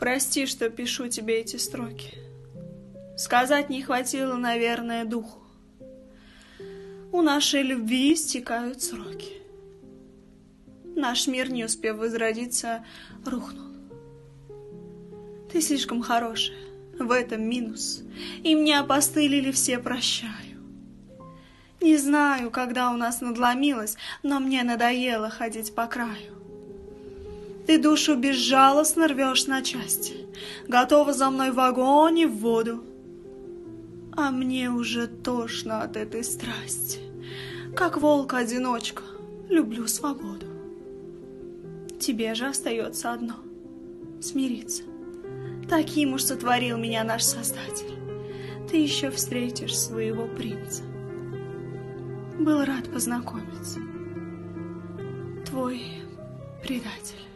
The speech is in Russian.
Прости, что пишу тебе эти строки. Сказать не хватило, наверное, духу. У нашей любви истекают сроки. Наш мир, не успев возродиться, рухнул. Ты слишком хорошая, в этом минус, и мне опостылили все прощаю. Не знаю, когда у нас надломилось, но мне надоело ходить по краю. Ты душу безжалостно рвешь на части, готова за мной в огонь и в воду. А мне уже тошно от этой страсти. Как волк-одиночка, люблю свободу. Тебе же остается одно — смириться. Таким уж сотворил меня наш Создатель. Ты еще встретишь своего принца. Был рад познакомиться. Твой предатель.